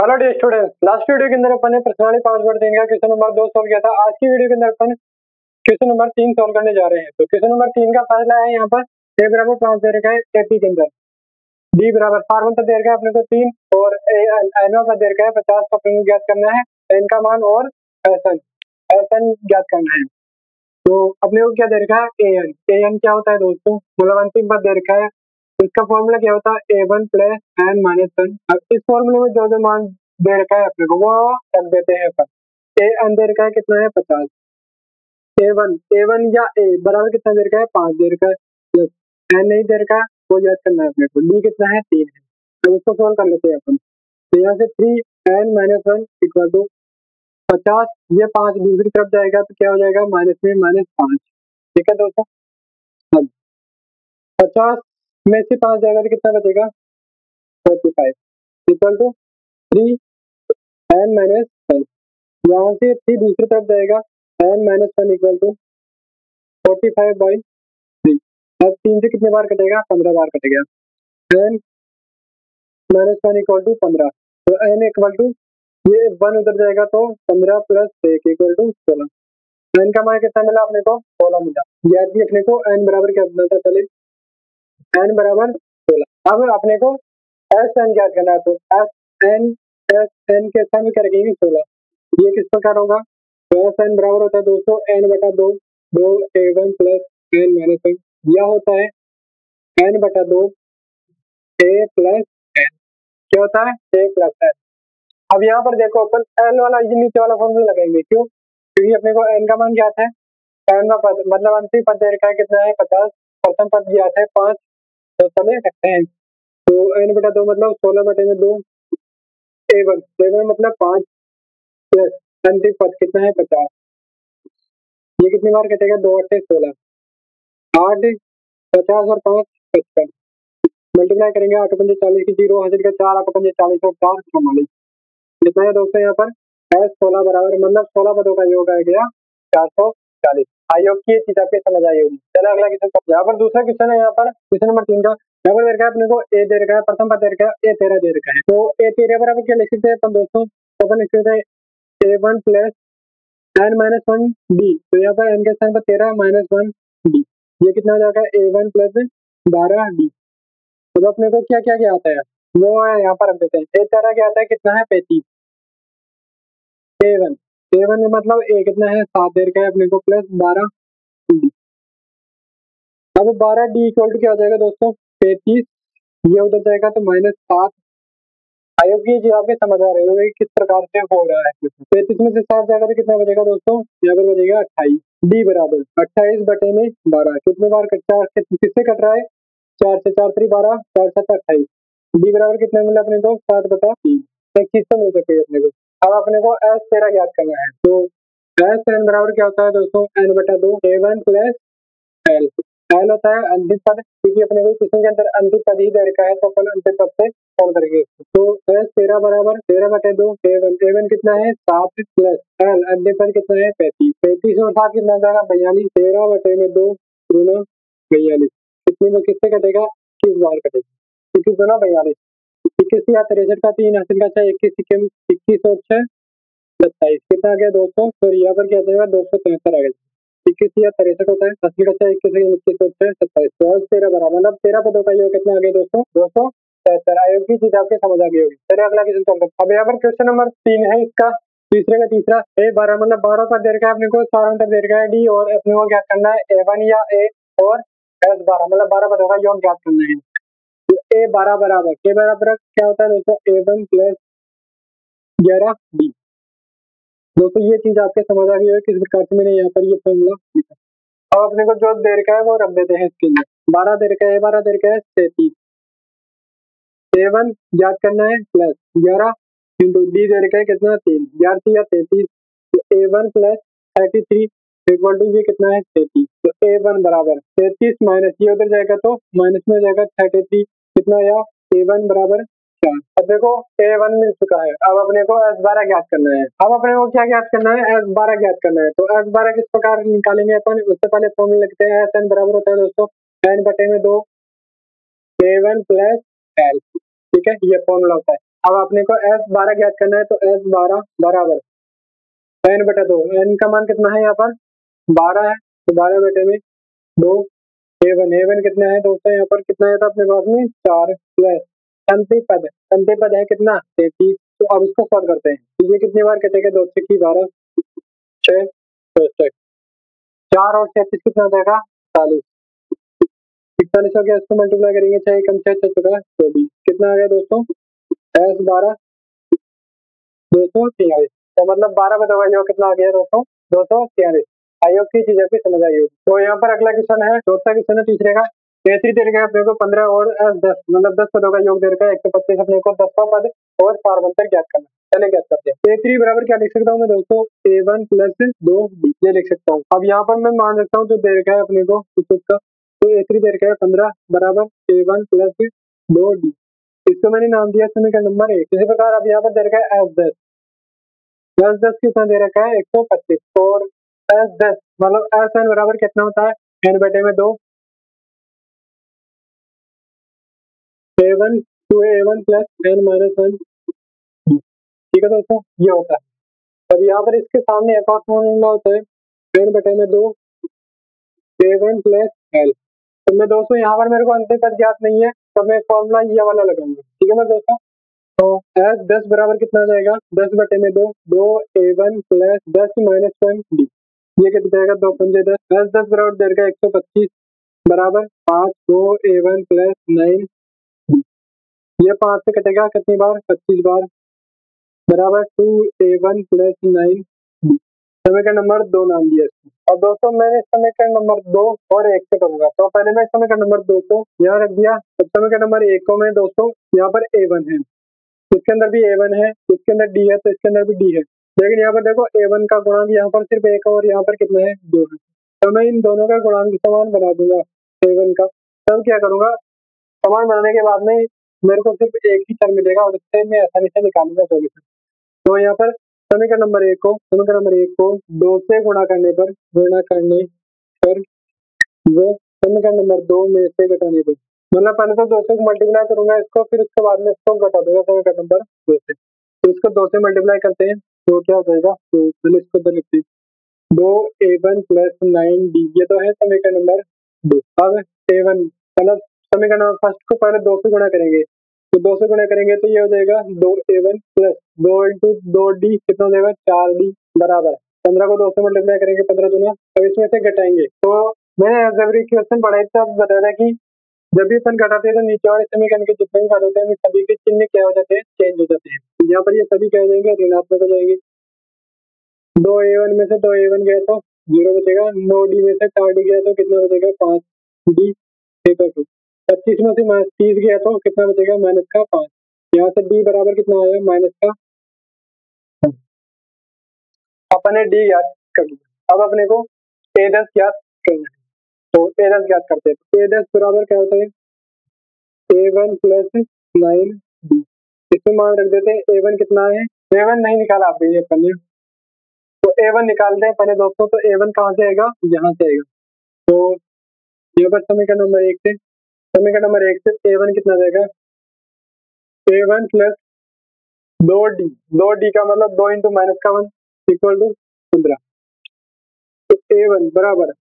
Hello dear student last video के अंदर अपन ने पर्सनली पाँच वर्ड देंगे क्वेश्चन नंबर दो सोल्व किया था। आज की वीडियो के अंदर अपन क्वेश्चन नंबर तीन सोल्व करने जा रहे हैं। तो क्वेश्चन नंबर तीन का पहला है यहाँ पर। ए बराबर पाँच दे रखा है एपी के अंदर। डी बराबर फार्मल का दे रखा है अपने को तीन और एनओ का दे रखा है पचास का अपने ज्ञात करना है। एन का मान और एस एन एस एन ज्ञात करना है। तो अपने को क्या दे रखा है? ए एन ए एन क्या होता है दोस्तों? मतलब अंतिम पद दे रखा है इसका फॉर्मूला क्या होता है? A one plus n minus one अब इस फॉर्मूले में जो जो मान दे रखा है अपने को, वो रख देते हैं अपन। ए एन दे रखा है कितना है? पचास। ए वन ए वन या ए बराबर कितना दे रखा है? पाँच दे रखा है। प्लस एन नहीं दे रखा, वो याद करना है अपने को। डी कितना है? तीन है। तो इसको सोल्व कर लेते हैं अपन। तो यहाँ से three n minus one equal to पचास, ये पाँच दूसरी तरफ़ जाएगा तो क्या हो जाएगा? माइनस में माइनस पाँच। ठीक है दोस्तों? पचास में से पाँच जाएगा तो कितना बचेगा? Forty five equal to three n minus one यहाँ से थ्री दूसरी तरफ़ जाएगा। N minus one equal to forty five by three अब तीन से कितने बार कटेगा? पंद्रह बार कटेगा। N minus one equal to पंद्रह। तो एन इक्वल टू ये वन उधर जाएगा तो पंद्रह प्लस एक इक्वल टू सोलह। एन का मान कितना मिला अपने को सोलह मिला। याद भी अपने को एन बराबर क्या मिलता चले एन बराबर सोलह। अब अपने को एस एन ज्ञात करना है तो एस एन एस एन के सम करके सोलह। ये किस प्रकार होगा? तो एस एन बराबर होता है दोस्तों एन बटा दो दो a one plus n minus one यह होता है एन बटा दो ए प्लस एन क्या होता है? ए प्लस एन अब यहाँ पर देखो, अपन एन वाला, ये नीचे वाला फॉर्मूला लगाएँगे। क्यों? क्योंकि अपने को एन का मान क्या है। एन का पद मतलब अंतिम पद दे रखा है कितना है? पचास। प्रथम पद ज्ञात है पाँच। तो समय रखते हैं। तो एन बटा दो मतलब सोलह बटे में दो वन ए वन मतलब पाँच प्लस अंतिम पद कितना है पचास? ये कितनी बार कटेगा? दो अट्ठे सोलह। आठ, पचास और पाँच, पचपन। मल्टीप्लाई करेंगे आठ पंजे चालीस की ज़ीरो हज़ार का चार, आठ पंजे चालीस और चार, चौवालीस। कितना है दोस्तों यहाँ पर? एस सोलह बराबर मतलब सोलह पदों का योग आ गया चार सौ चालीस। आयोग की चीज़ आपके समझ आई होगी। चलो अगला क्वेश्चन यहाँ पर दूसरा क्वेश्चन है यहाँ पर। क्वेश्चन नंबर तीन का। यहाँ पर दे रखा है अपने को ए दे रखा है, प्रथम पद दे रखा है, ए तेरह दे रखा है। तो ए तेरह बराबर क्या लिख सकते हैं? दोस्तों तो अपन लिख सकते हैं a one plus n minus one d तो यहाँ पर एन के स्थान पर तेरह माइनस वन डी ये कितना हो जाएगा? ए वन प्लस बारह डी तो अपने को क्या क्या क्या आता है? वो यहाँ पर रख देते हैं। ए तेरह क्या आता है? कितना है? पैंतीस। ए वन। ए वन में मतलब ए कितना है, सात दे रखा है अपने को प्लस बारह। डी अब बारह डी इक्वल टू क्या हो जाएगा दोस्तों? पैंतीस। ये उधर जाएगा तो माइनस सात। आयोग की चीज़ आपके समझ आ रही होगी किस प्रकार से हो रहा है। पैंतीस में से सात जाएगा तो कितना बचेगा दोस्तों? यहाँ पर बचेगा अट्ठाईस। डी बराबर। अट्ठाईस बटे में बारह। कितने बार चार किससे कट रहा है? चार से चार थ्री बारह, चार सात अट्ठाईस। डी बराबर कितना मिला अपने को? सात बटा तीन। चीज़ तो मिल सकती है अपने को। अब अपने को एस तेरह याद करना है। तो एस एन बराबर क्या होता है दोस्तों? एन बटा दो a one plus l l होता है अंतिम पद, क्योंकि अपने को क्वेश्चन के अंदर अंतिम पद ही दे रखा है तो अपन अंतिम पद से कॉल करेंगे। तो एस तेरह बराबर, तेरह बटे दो ए वन ए वन कितना है? सात प्लस एल अंतिम पद कितना है? पैंतीस। पैंतीस और सात कितना जाएगा? बयालीस। तेरह बटे में दो दोनों बयालीस। कितने में किससे कटेगा? किस बार कटेगा? क्योंकि दोनों बयालीस। इक्कीस या तिरसठ का तीन हासिल का छह इक्कीस इक्कीस और छह। सत्ताईस कितना आ गया दोस्तों तो यहाँ पर क्या जाएगा दो सौ तिहत्तर आ गया। इक्कीस या तिरसठ होता है। अस्सी का छह इक्कीस इक्कीस और छह, सत्ताईस। तो तेरह बराबर। मतलब तेरह पदों का योग कितना आ गया? दोस्तों दो सौ तिहत्तर। आयोग की चीज़ आपके समझ आ गई होगी। चलिए अगला क्वेश्चन चलते अब यहाँ पर क्वेश्चन नंबर तीन है इसका। तीसरे का तीसरा। ए बारह मतलब बारह का दे रखा है। अपने को चारों तक दे रखा है। डी और अपने को क्या करना है। ए वन या ए और एस बारह। मतलब बारह पदों का योग ज्ञात करना है। ए बारह बराबर के बराबर क्या होता है दोस्तों? ए वन प्लस ग्यारह बी दोस्तों, ये चीज़ आपके समझ आ गई है किस प्रकार से मैंने यहाँ पर ये फॉर्मूला लिखा अब अपने को जो दे रखा है वो रख देते हैं इसके लिए। बारह दे रखा है, बारह दे रखा है तैतीस ए वन याद करना है प्लस ग्यारह इंटू डी दे रखा है कितना? तीन। ग्यारह या तैतीस तो a one plus thirty three equal to ये कितना है? तैतीस तो ए वन बराबर तैतीस माइनस ये उधर जाएगा तो माइनस में जाएगा थर्टी थ्री कितना आया? ए वन बराबर चार। अब देखो ए वन मिल चुका है। अब अपने को एस बारह ज्ञात करना है। अब अपने को क्या ज्ञात करना है? एस बारह ज्ञात करना है। तो एस बारह किस प्रकार निकालेंगे अपन? उससे पहले फॉर्मूला लिखते हैं। एस एन बराबर होता है दोस्तों एन बटे में दो। ए वन प्लस एल ठीक है? ये फॉर्मूला होता है। अब अपने को एस बारह ज्ञात करना है तो एस बारह बराबर। एन बटा दो। एन का मान कितना है यहाँ पर? बारह है। तो बारह बटे में दो। ए वन ए वन कितना है दोस्तों यहाँ पर? कितना है तो अपने पास में? चार प्लस अंतिम पद। अंतिम पद है कितना? तैतीस। तो अब इसको सॉल्व करते हैं। तो ये कितनी बार कटेगा दो से की बारह, छह चार और तैतीस कितना हो जाएगा? चालीस। इकतालीस हो गया, इसको मल्टीप्लाई करेंगे, छह कम छह छह चुका चौबीस। कितना आ गया दोस्तों? एस बारह, दो सौ छियालीस। तो मतलब बारह योग कितना आ गया दोस्तों? दो सौ छियालीस। आयोग की चीज़ें भी समझ आई होगी। तो यहाँ पर अगला क्वेश्चन है, चौथा क्वेश्चन है, तीसरे का। तेसरी दे रखा अपने को पंद्रह और दस मतलब दस पदों का योग दे रखा है, एक सौ पच्चीस अपने को दसवा पद और चार तक ज्ञात करना चले ज्ञात करते हैं। थ्री बराबर क्या लिख सकता हूँ मैं दोस्तों? ए वन प्लस दो बी, ये लिख सकता हूँ। अब यहाँ पर मैं मान सकता हूँ जो दे रखा है अपने को का तो ए थ्री दे रखा है पंद्रह बराबर ए वन प्लस दो डी इसको मैंने नाम दिया समीकरण नंबर एक। इसी प्रकार अब यहाँ पर दे रखा है एस दस। दस दस कितना दे रखा है? एक सौ पच्चीस। और एस दस मतलब एस एन बराबर कितना होता है? एन बटे में दो। A one two a one plus n minus one ठीक है दोस्तों, ये होता है। अब यहाँ पर इसके सामने एक और फॉर्मूला होता है। एन बटे में दो ए वन प्लस एल तो मैं दोस्तों, यहाँ पर मेरे को अंतिम पद ज्ञात नहीं है तो मैं फॉर्मूला ये वाला लगाऊँगा। ठीक है ना दोस्तों? तो एस दस बराबर कितना जाएगा? दस बटे में दो दो ए वन प्लस दस माइनस वन डी ये कितना जाएगा दो पंजे दस दस दस बराबर देर का एक सौ पच्चीस। बराबर। पाँच, दो, ए वन प्लस नाइन ये पाँच से कटेगा कितनी बार? पच्चीस बार। बराबर two a one plus nine समीकरण नंबर दो नाम दिया और दोस्तों, मैंने समीकरण नंबर दो और एक से करूँगा। तो पहले मैं समीकरण नंबर दो को यहाँ रख दिया। तो समीकरण नंबर एक को मैं दोस्तों, यहाँ पर ए वन है। इसके अंदर भी ए वन है, इसके अंदर डी है तो इसके अंदर भी डी है। लेकिन यहाँ पर देखो ए का गुणांक यहाँ पर सिर्फ़ एक और यहाँ पर कितना है? दो है। तो मैं इन दोनों का गुणांक समान बना दूँगा ए का। तब क्या करूँगा? समान बनाने के बाद में मेरे को सिर्फ़ एक ही टर्म मिलेगा और इससे मैं आसानी से निकालूँगा सोल्यूशन तो यहाँ पर समीकरण नंबर एक को, समीकरण नंबर एक को दो से गुणा करने पर, गुणा करने पर वो समीकरण नंबर दो में से घटाने पर। मतलब पहले तो दो से मल्टीप्लाई करूँगा इसको, फिर उसके बाद में इसको घटा दूँगा समीकरण नंबर दो से। तो इसको दो से मल्टीप्लाई करते हैं। तो क्या हो जाएगा? तो पहले इसको तो लिखते दो a one plus nine d ये तो है समीकरण नंबर दो। अब ए वन मतलब समीकरण नंबर फ़र्स्ट को पहले दो से गुणा करेंगे। तो दो से गुणा करेंगे तो ये हो जाएगा दो ए वन प्लस दो इंटू दो डी कितना हो जाएगा? चार डी बराबर। पंद्रह को दो से मल्टीप्लाई करेंगे, पंद्रह दुना अब इसमें से घटाएँगे। तो मैंने जब इक्वेशन पढ़ाई था बताया कि जब भी अपन घटाते हैं तो नीचे वाले समीकरण के जितने भी पद होते हैं सभी के चिन्ह क्या हो जाते हैं चेंज हो जाते हैं। यहाँ पर ये सभी क्या हो जाएँगे, ऋणात्मक हो जाएँगे। दो ए वन में से दो ए वन गया तो ज़ीरो बचेगा। नौ डी में से चार डी गया तो कितना बचेगा? पाँच डी पच्चीस में से माइनस तीस गया तो कितना बचेगा? माइनस का पाँच। यहाँ से डी बराबर कितना आया? माइनस का अपने डी याद कर लिया। अब अपने को ए दस याद करना है। तो ए दस ज्ञात करते हैं। ए दस बराबर क्या होता है? A one plus nine b इसमें मान रख देते हैं ए वन कितना है? ए वन नहीं निकाला आप ये पहले तो ए वन निकालते हैं पहले दोस्तों तो ए वन कहाँ से आएगा? यहाँ से आएगा। तो ये पर समीकरण नंबर एक से, समीकरण नंबर एक से ए वन कितना जाएगा? ए वन प्लस दो डी दो डी का मतलब दो इंटू माइनस का वन इक्वल टू पंद्रह। तो ए वन बराबर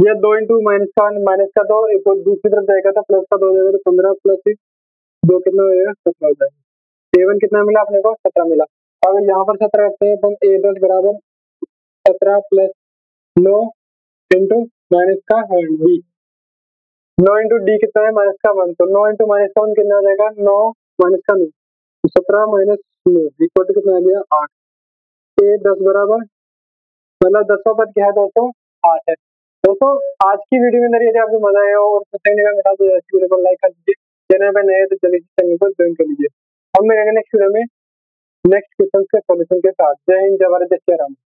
ये दो इंटू माइनस का माइनस का दो, एक दूसरी तरफ़ जाएगा तो प्लस का दो जाएगा तो पंद्रह प्लस दो कितना हो जाएगा? सत्रह हो जाएगा। ए वन कितना मिला अपने को? सत्रह मिला। अब यहाँ पर सत्रह रखते हैं, अपन ए दस बराबर सत्रह प्लस नौ इंटू माइनस का बी नौ इंटू डी कितना है? माइनस का वन तो नौ इंटू माइनस का वन कितना आ जाएगा? नौ माइनस का नौ। तो सत्रह माइनस नौ इक्वल टू कितना आ गया? आठ। ए दस बराबर मतलब दसवा पद क्या है दोस्तों? आठ है। दोस्तों, आज की वीडियो में अंदर आपको मज़ा आया और पसंद मेरा तो दीजिए वीडियो को लाइक कर दीजिए। चैनल पर नए तो जल्दी चैनल को ज्वाइन कर लीजिए। हम मिलेंगे नेक्स्ट वीडियो में। नेक्स्ट क्वेश्चन के सॉल्यूशन के साथ। जय हिंद, जय जय राम।